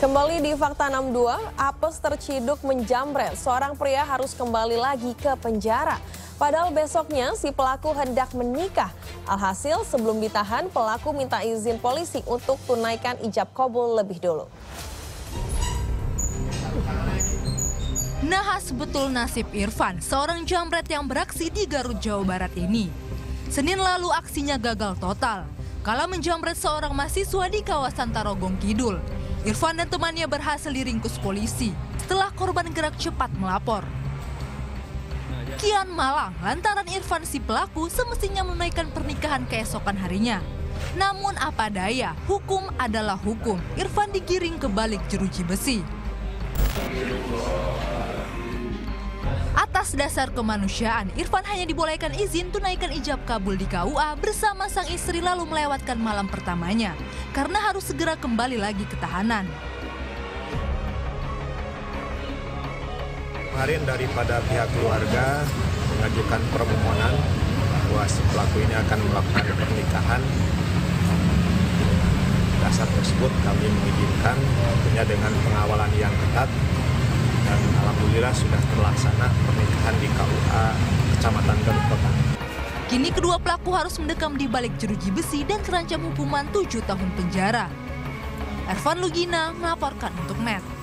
Kembali di Fakta 62, apes terciduk menjamret. Seorang pria harus kembali lagi ke penjara. Padahal besoknya si pelaku hendak menikah. Alhasil sebelum ditahan, pelaku minta izin polisi untuk tunaikan ijab kabul lebih dulu. Nahas betul nasib Irfan, seorang jambret yang beraksi di Garut, Jawa Barat ini. Senin lalu aksinya gagal total. Kala menjamret seorang mahasiswa di kawasan Tarogong Kidul. Irfan dan temannya berhasil diringkus polisi setelah korban gerak cepat melapor. Kian malang lantaran Irfan si pelaku semestinya menunaikan pernikahan keesokan harinya. Namun apa daya, hukum adalah hukum. Irfan digiring ke balik jeruji besi. Atas dasar kemanusiaan, Irfan hanya dibolehkan izin tunaikan ijab kabul di KUA bersama sang istri lalu melewatkan malam pertamanya karena harus segera kembali lagi ke tahanan. Kemarin daripada pihak keluarga mengajukan permohonan bahwa si pelaku ini akan melakukan pernikahan. Dasar tersebut kami mengizinkan tentunya dengan pengawalan yang ketat dan alhamdulillah sudah terlaksana pernikahan di KUA Kecamatan Garut Kota. Kini kedua pelaku harus mendekam di balik jeruji besi dan terancam hukuman 7 tahun penjara. Ervan Lugina melaporkan untuk NET.